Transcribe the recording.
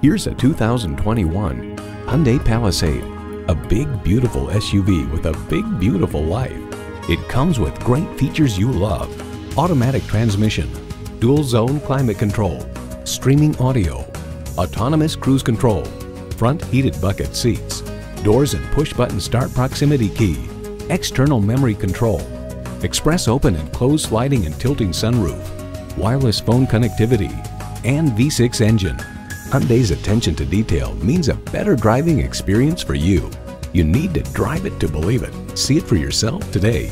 Here's a 2021 Hyundai Palisade. A big, beautiful SUV with a big, beautiful life. It comes with great features you love. Automatic transmission, dual zone climate control, streaming audio, autonomous cruise control, front heated bucket seats, doors and push button start proximity key, external memory control, express open and close sliding and tilting sunroof, wireless phone connectivity, and V6 engine. Hyundai's attention to detail means a better driving experience for you. You need to drive it to believe it. See it for yourself today.